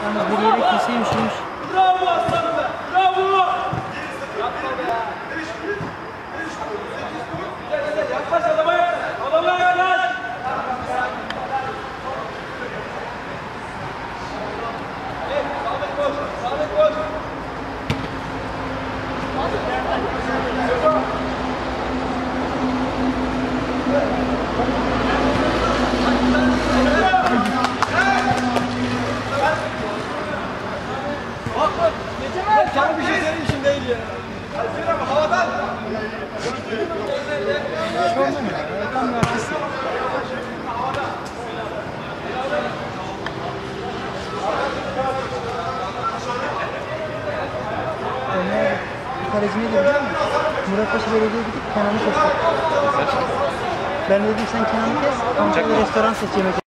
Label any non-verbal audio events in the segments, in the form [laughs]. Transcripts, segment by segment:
Yani bu böyle keseyim şeymiş. Kalecine girdim. Murat Paşa Belediye gidip Kenan'ı kestim. Ben dedim sen Kenan'ı kes. Amcalı restoran seç yemek.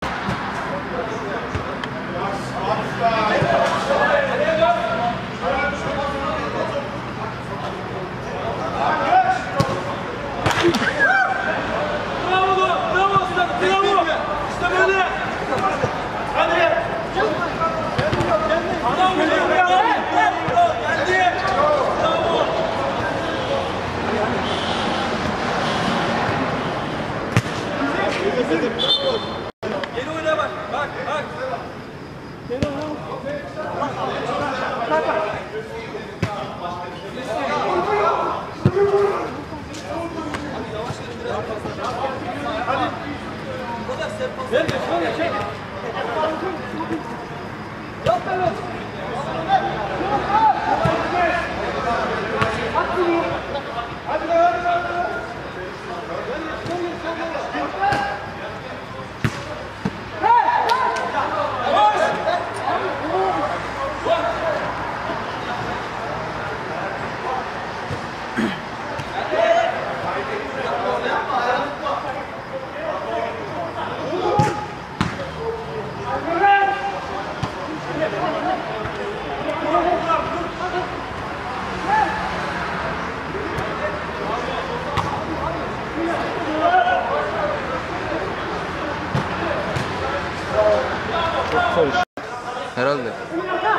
Come on, come on.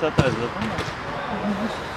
Sataz zaten.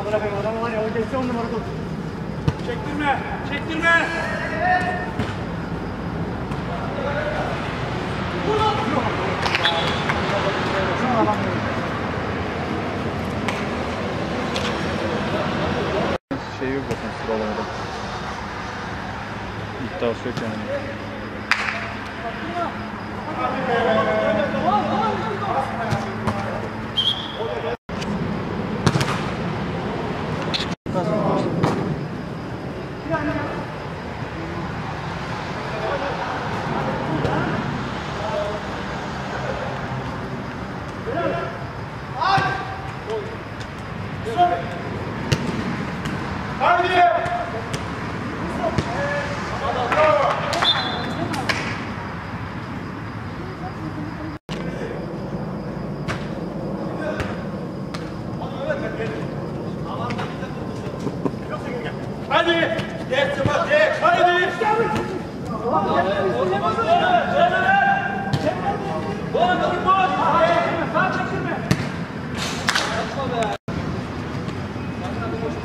Adına koyayım adam var ya o geçse on numara dur. Çektirme, çektirme. Şey yok zaten sıralamada. İddiası yok yani. Hadi.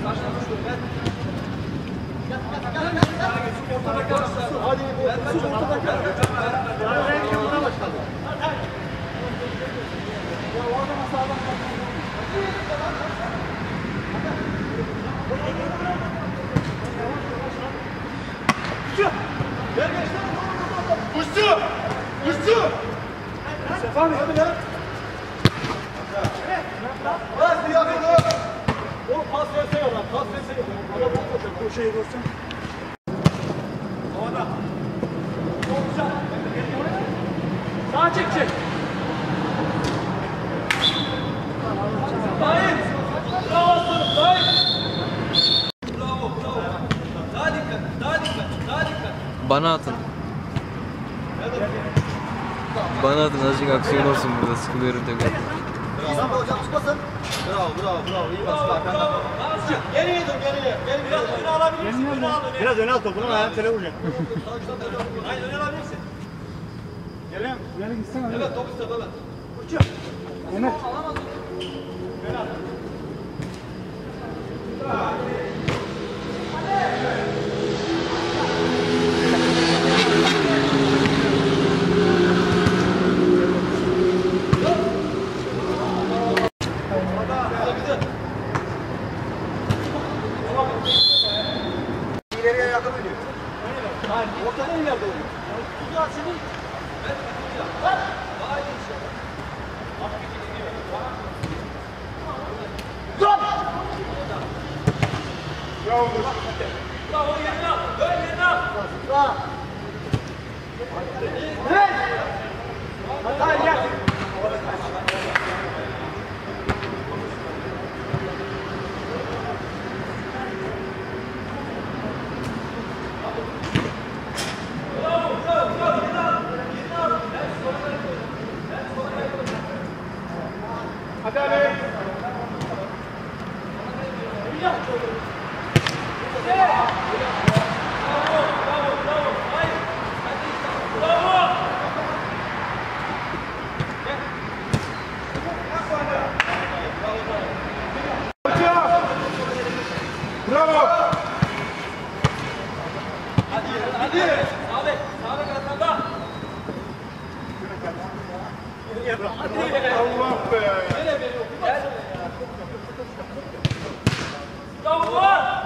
Uçtu. Uçtu. Sefa mı? Hadi lan. Bas bir yapın. O pas versene lan. Pas versene. Ama bu olacak. Bu şeyi görsen. Havada. Çok güzel. Sağa çek çek. Dayı. Bravo aslanım. Dayı. Bravo bravo. Daha dikkat. Daha dikkat. Daha dikkat. Bana atın. Bana atın azıcık aksiyon olsun burada sıkılıyorum tekrar. Geriye dön geriye. Geri biraz öne alabilirsin. Öne al öne. Biraz öne al topunu ayağını tele vuracak. [laughs] Hayır öne alabilirsin. Gelelim. Gelelim gitsene. Evet top iste evet. Uçuyor. Mehmet. Bravo. Hadi hadi. Sağlı. Sağlı kanatlarda. Allah be. Nereye veriyor? Gel. Davullar.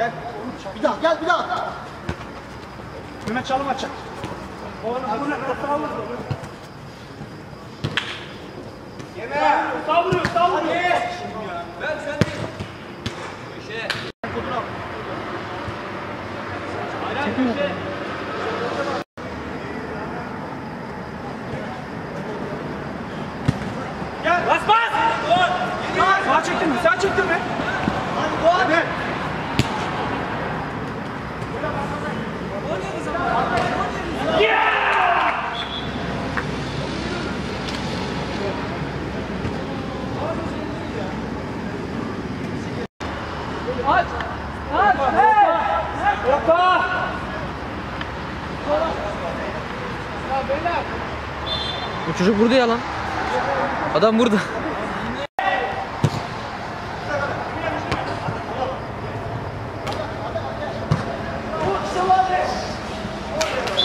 Gel. Bir daha gel bir daha. Mehmet çalım açacak. Oğlum bu ne? Sağ Sağ vuruyor, sağ vuruyor. Gel. Bas bas. Sağ çektin mi? Sağ çektin mi? Evet. Aç. Aç. Orta. Bu çocuk burada ya lan. Adam burada.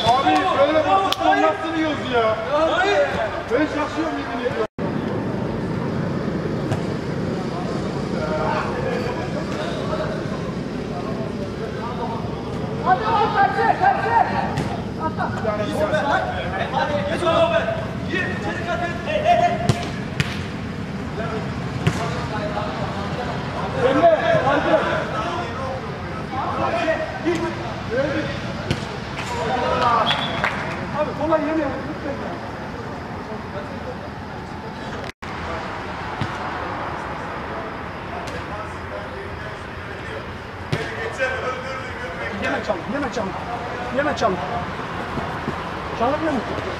Abi böyle basitler nasıl yiyoruz ya? Ben şaşıyorum yemin ediyorum. Hadi kaçır kaçır. Geç oğlum be. Gir. İçeri Yeme çalım, yeme çalım. Yeme çalım. Çalım yeme.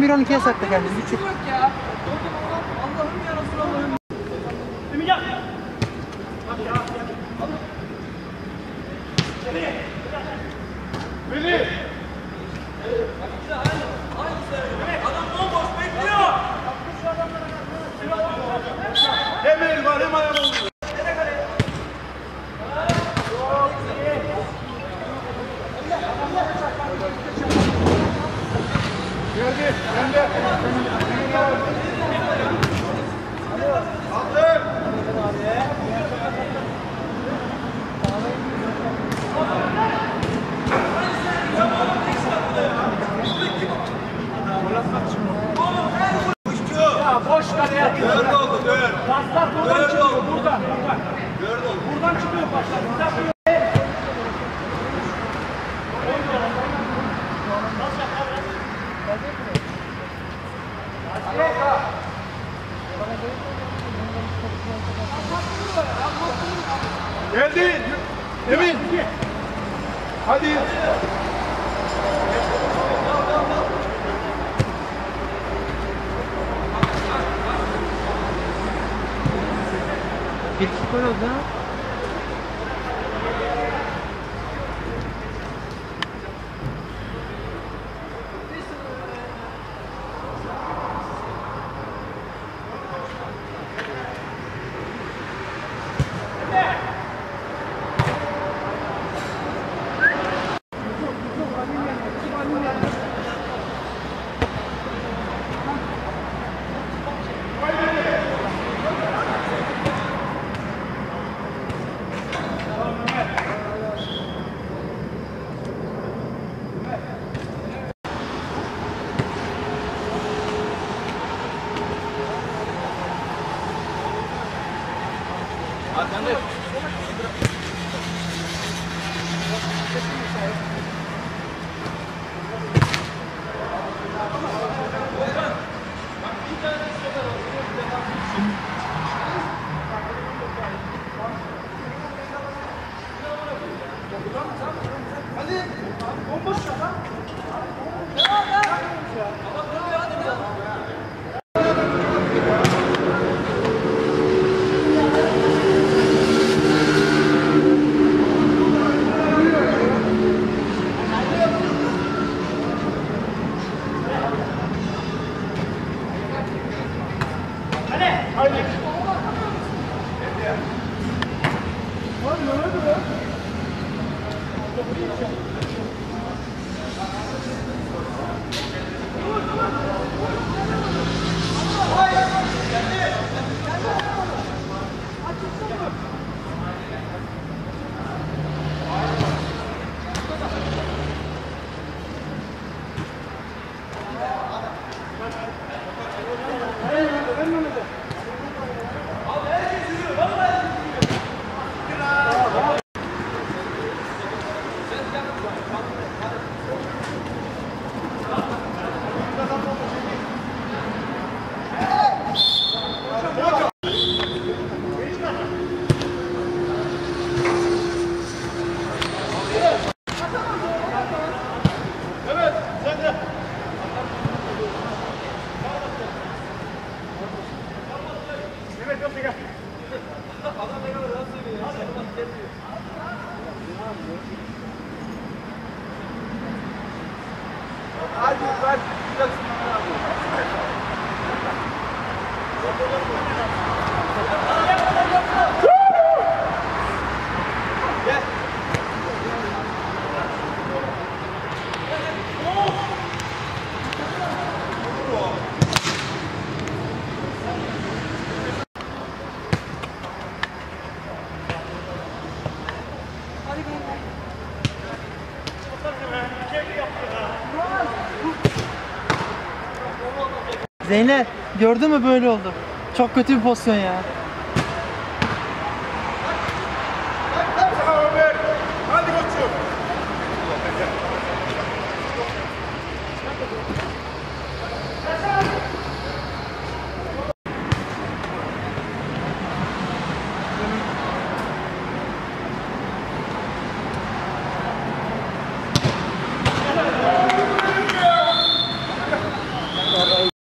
11-12'ye sakla kendini. Bir çık. Ümit gel. Veli. Adam Geldi. Geldi. Ele ficou jogando. Oldu ha. Zeynep gördün mü böyle oldu. Çok kötü bir pozisyon ya.